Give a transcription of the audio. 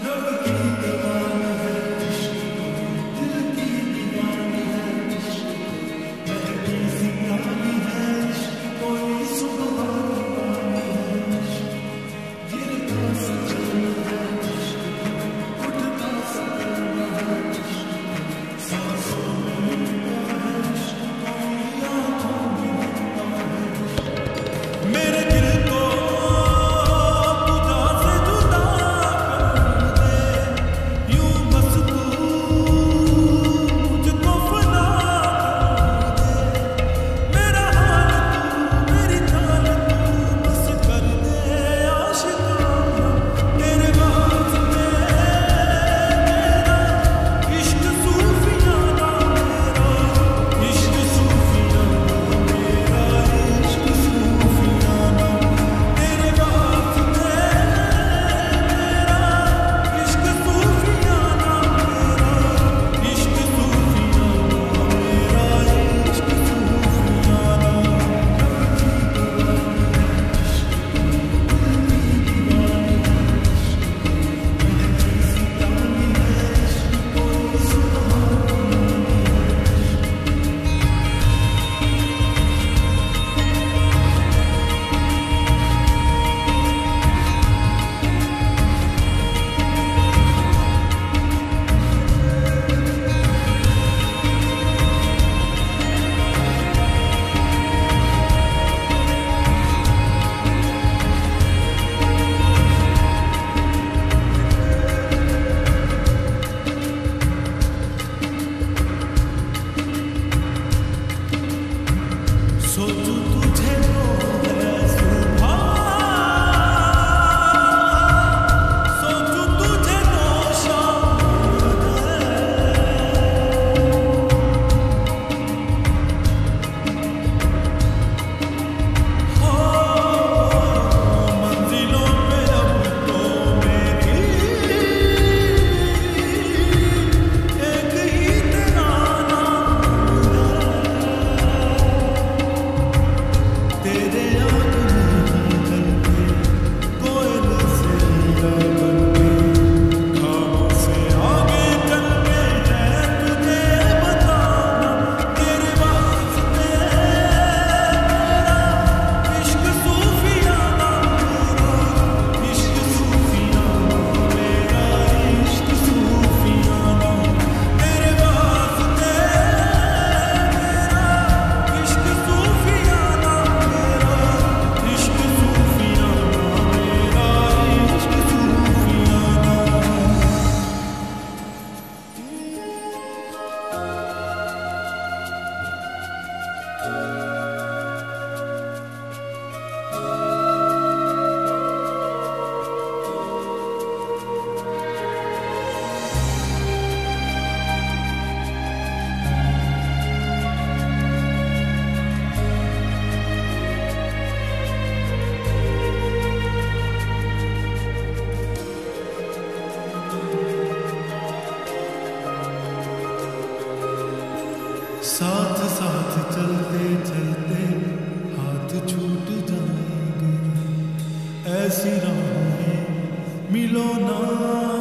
No, साथ साथ चलते चलते हाथ छूट जाएँगे। ऐसी राहों मिलो ना।